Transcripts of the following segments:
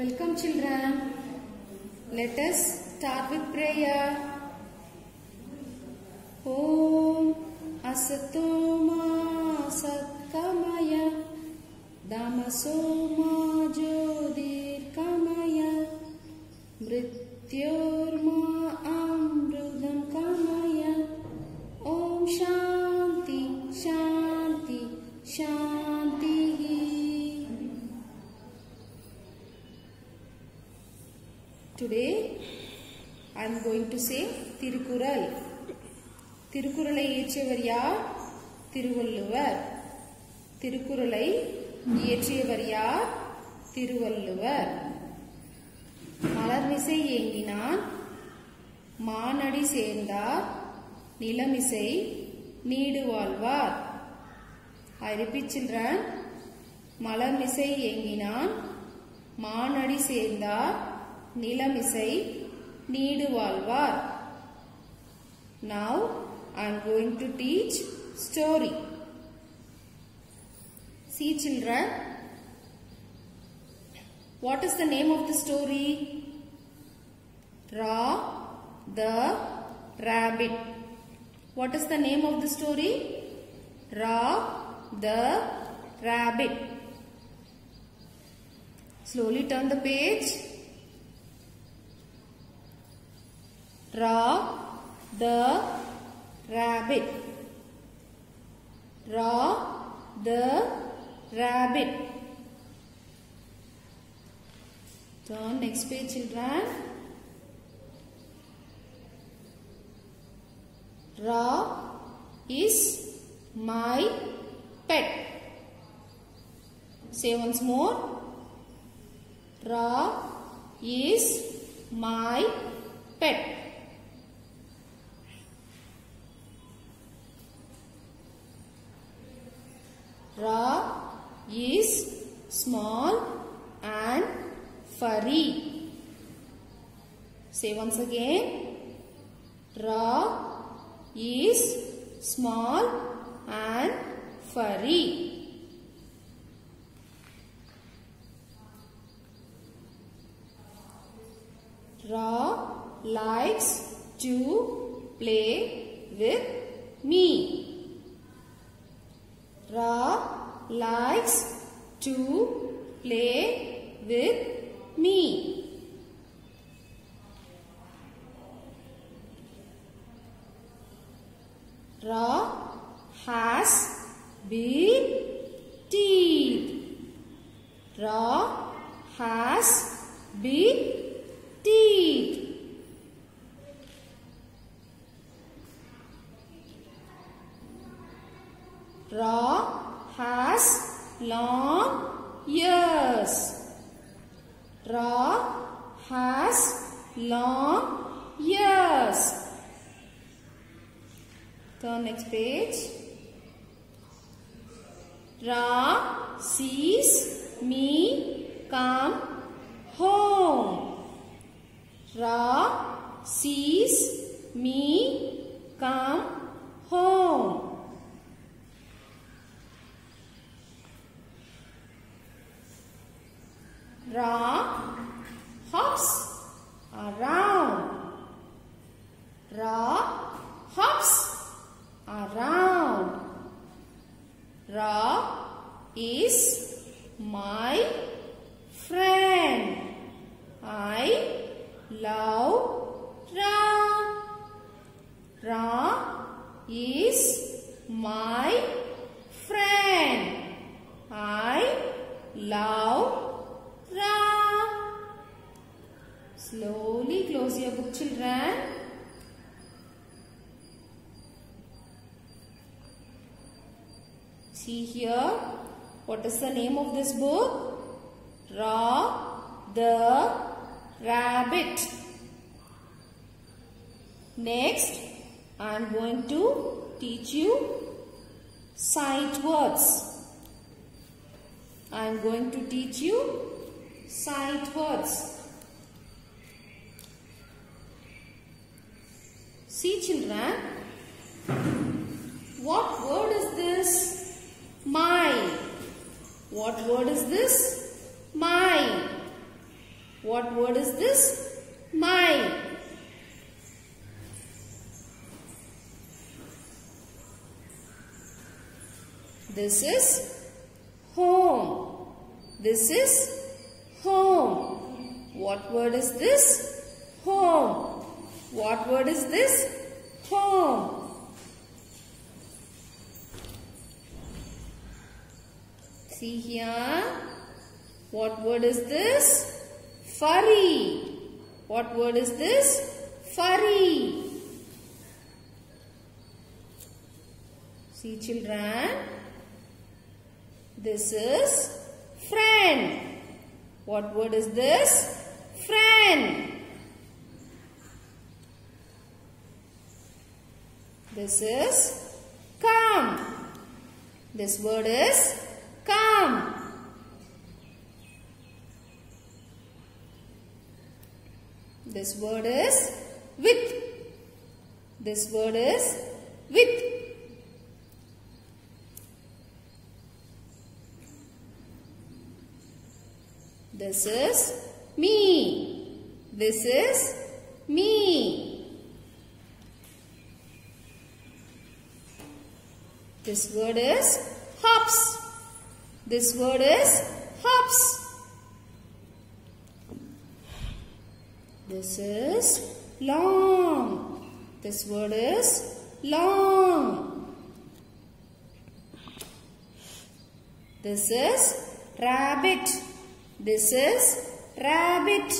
Welcome children. Let us start with prayer. Om Asato Ma Satkamaya Damaso Damasoma Jyotirkamaya Mrityorma I am going to say Thirukkural திருக்குறளை இயற்றியவர் யார்? திருவள்ளுவர். திருக்குறளை இயற்றியவர் யார்? திருவள்ளுவர். மலர்மிசை ஏங்கினான் மானடி சேர்ந்தார் நிலமிசை நீடு வாழ்வார் I repeat children மலர்மிசை ஏங்கினான் மானடி சேர்ந்தார் நிலமிசை Need Needuvalvar. Now I am going to teach story. See children, what is the name of the story? Ra the rabbit. What is the name of the story? Ra the rabbit. Slowly turn the page. Ra the rabbit. Ra the rabbit. Turn next page children. Ra is my pet. Say once more. Ra is my pet. Ra is small and furry. Say once again. Ra is small and furry. Ra likes to play with me. Ra likes to play with me. Ra has big teeth. Ra has big teeth. Ra has long ears. Ra has long ears. Turn next page. Ra sees me come home. Ra sees me come home. Ra hops around. Ra hops around. Ra is my friend. I love Ra. Ra is my friend. I love Ra. Slowly close your book children. See here, what is the name of this book? Ra the Rabbit. Next, I am going to teach you sight words. I am going to teach you sight words. See children, what word is this? My. What word is this? My. What word is this? My. This is home. This is home. What word is this? Home. What word is this? Home. See here. What word is this? Furry. What word is this? Furry. See children. This is friend. What word is this? Friend. This is come. This word is come. This word is with. This word is with. This is me. This is me. This word is hops. This word is hops. This is long. This word is long. This is rabbit. This is rabbit.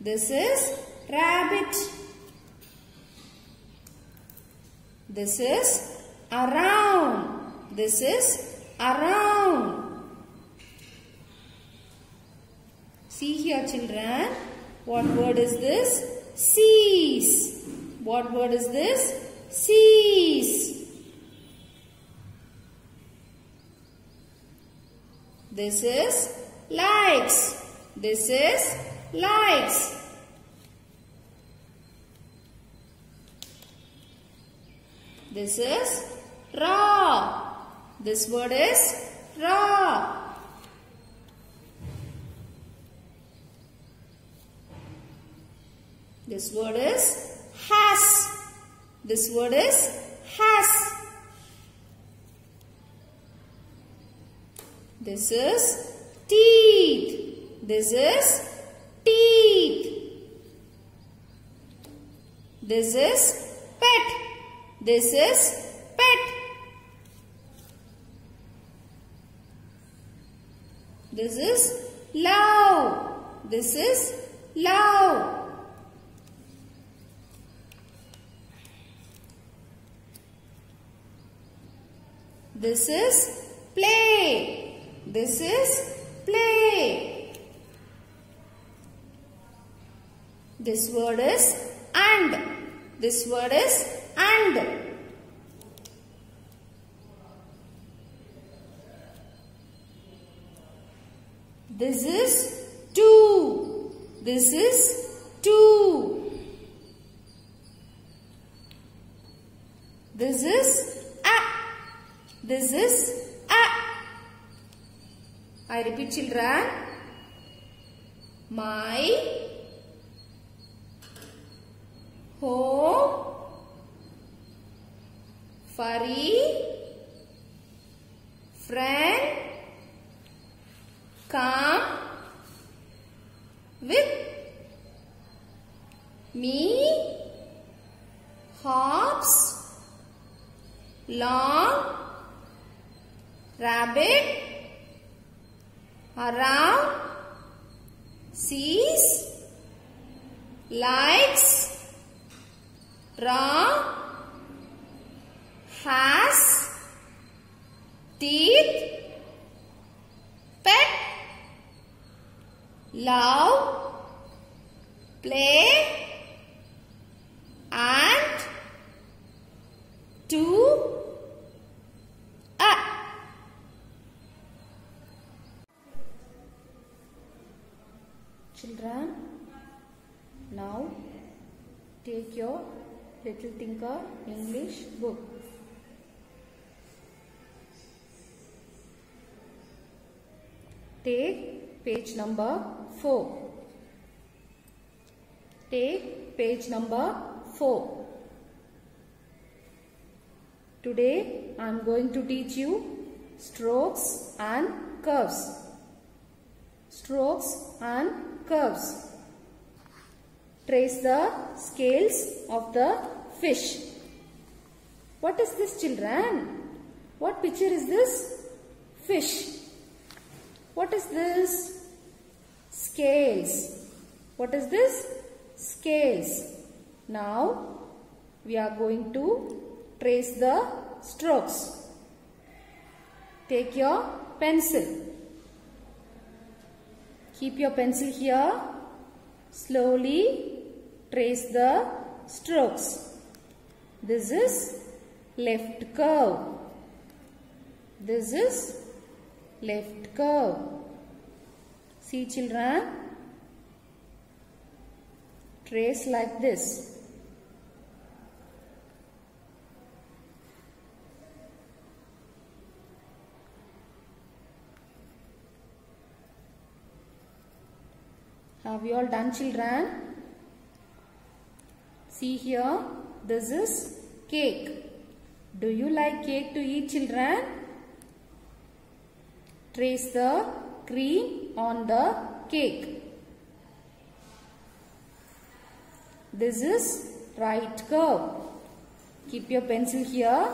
This is rabbit. This is around. This is around. See here children. What word is this? Sees. What word is this? Sees. This is likes. This is likes. This is raw. This word is raw. This word is has. This word is has. This is teeth. This is teeth. This is pet. This is pet. This is love. This is love. This is play. This is play. This word is and. This word is and. This is two. This is two. This is. This is a. I repeat children. My home furry friend come with me hops long rabbit around sees likes draw has teeth pet love play and to a children now take your little thinker english book take page number 4 Take page number 4. Today I am going to teach you strokes and curves. Strokes and curves. Trace the scales of the fish. What is this children? What picture is this? Fish. What is this? Scales. What is this? Scales. Now we are going to trace the strokes. Take your pencil. Keep your pencil here. Slowly trace the strokes. This is left curve. This is left curve. See children, trace like this. Have you all done children? See here, this is cake. Do you like cake to eat children? Trace the cream on the cake. This is right curve. Keep your pencil here.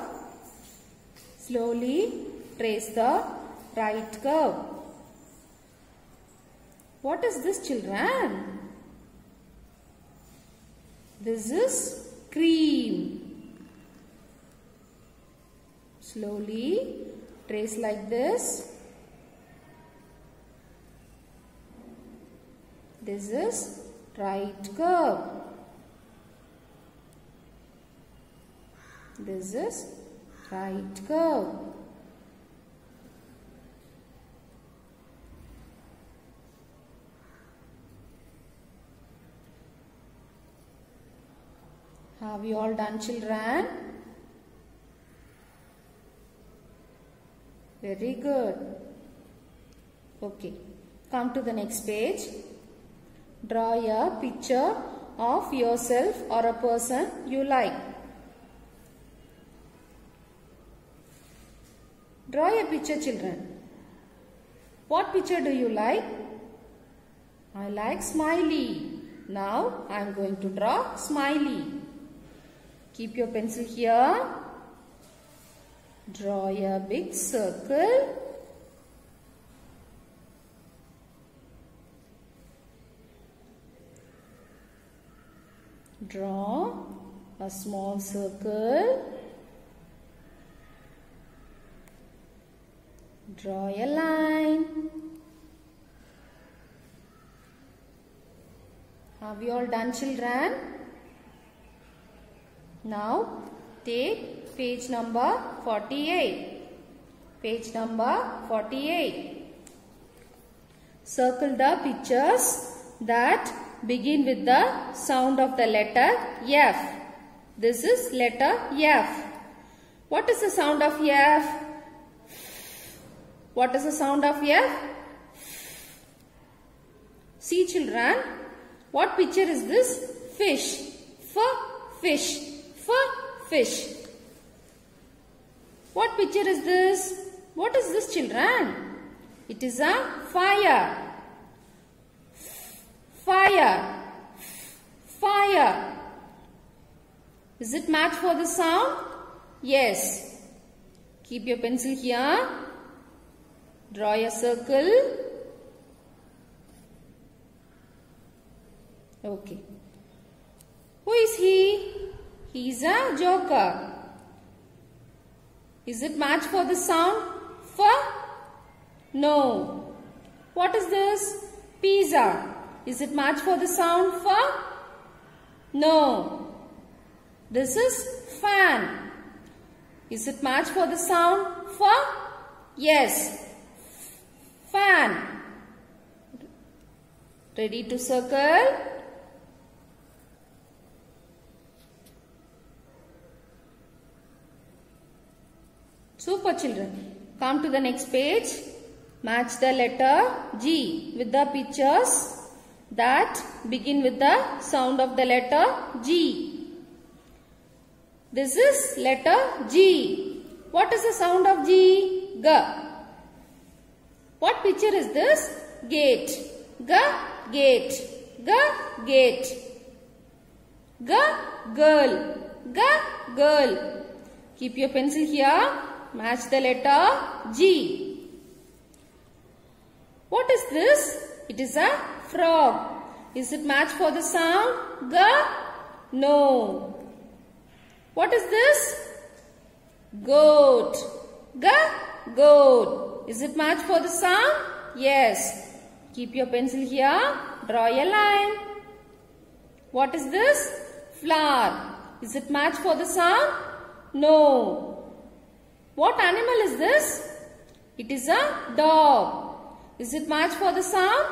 Slowly trace the right curve. What is this children? This is cream. Slowly trace like this. This is right curve. This is right curve. Have you all done children? Very good. Okay. Come to the next page. Draw a picture of yourself or a person you like. Draw a picture children. What picture do you like? I like smiley. Now I am going to draw smiley. Keep your pencil here. Draw a big circle. Draw a small circle. Draw a line. Have you all done children? Now take page number 48. Page number 48. Circle the pictures that begin with the sound of the letter F. This is letter F. What is the sound of F? What is the sound of F? See children, what picture is this? Fish. F, fish. F, fish. What picture is this? What is this children? It is a fire. Fire. Fire. Is it match for the sound? Yes. Keep your pencil here. Draw a circle. Okay. Who is he? He is a joker. Is it match for the sound? F? No. What is this? Pizza. Is it match for the sound? F? No. This is fan. Is it match for the sound? F? Yes. Fan. Ready to circle? Children. Come to the next page. Match the letter G with the pictures that begin with the sound of the letter G. This is letter G. What is the sound of G? G. What picture is this? Gate. G, gate. G, gate. G, girl. G, girl. Keep your pencil here. Match the letter G. What is this? It is a frog. Is it match for the sound? G? No. What is this? Goat. G? Goat. Is it match for the sound? Yes. Keep your pencil here. Draw a line. What is this? Flower. Is it match for the sound? No. What animal is this? It is a dog. Is it match for the sound?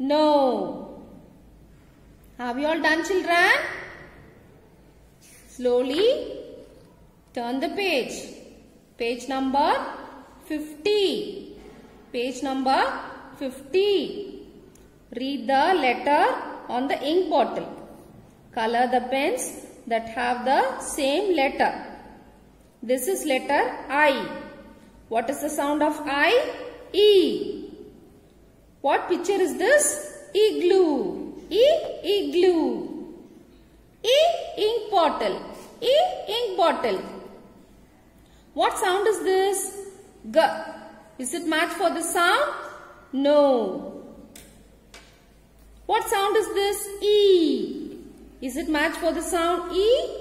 No. Have you all done children? Slowly turn the page. Page number 50. Page number 50. Read the letter on the ink bottle. Color the pens that have the same letter. This is letter I. What is the sound of I? E. What picture is this? Igloo. E. Igloo. E. Ink bottle. E. Ink bottle. What sound is this? G. Is it match for the sound? No. What sound is this? E. Is it match for the sound E?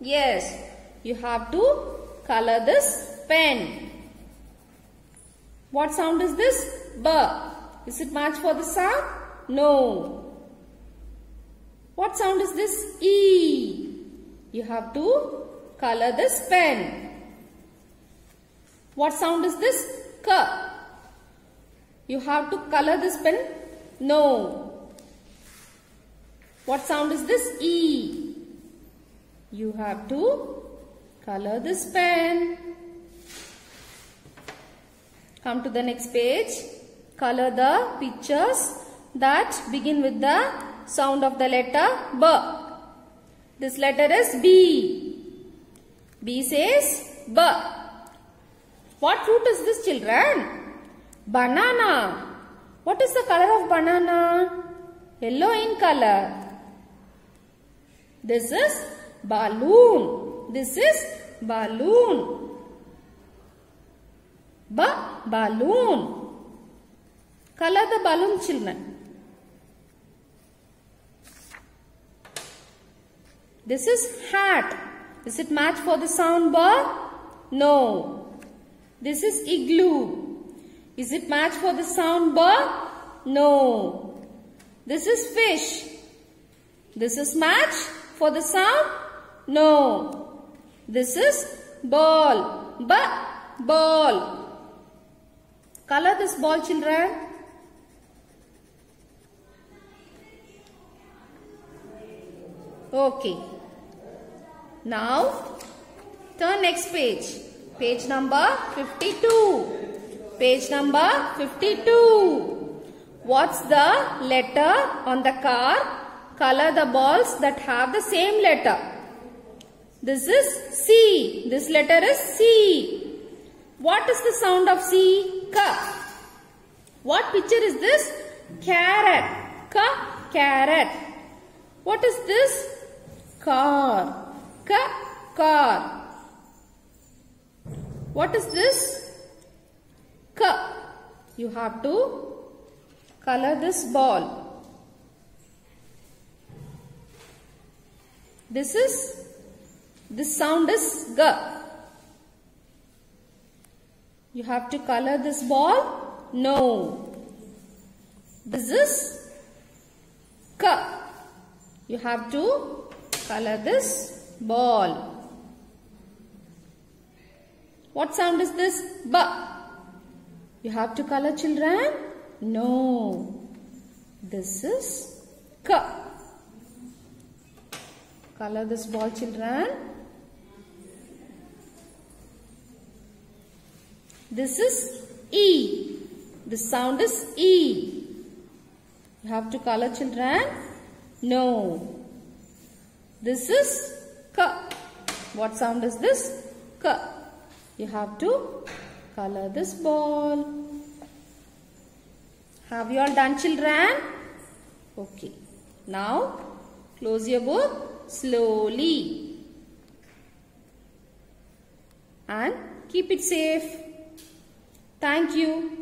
Yes. You have to color this pen. What sound is this? B. Is it match for the sound? No. What sound is this? E. You have to color this pen. What sound is this? K. You have to color this pen? No. What sound is this? E. You have to color this pen. Come to the next page. Color the pictures that begin with the sound of the letter B. This letter is B. B says B. What fruit is this children? Banana. What is the color of banana? Yellow in color. This is balloon. This is balloon. B balloon. Color the balloon children. This is hat. Is it match for the sound B? No. This is igloo. Is it match for the sound B? No. This is fish. This is match for the sound? No. This is ball. B ball. Color this ball children. Okay. Now turn next page. Page number 52. Page number 52. What's the letter on the car? Color the balls that have the same letter. This is C. This letter is C. What is the sound of C? K. What picture is this? Carrot. K. Carrot. What is this? Car. K. Car. What is this? K. You have to color this ball. This is, this sound is G. You have to color this ball? No. This is K. You have to color this ball. What sound is this? B. You have to color children? No. This is K. Color this ball children. This is E. The sound is E. You have to color children. No. This is K. What sound is this? K. You have to color this ball. Have you all done children? Okay. Now close your book slowly. And keep it safe. Thank you.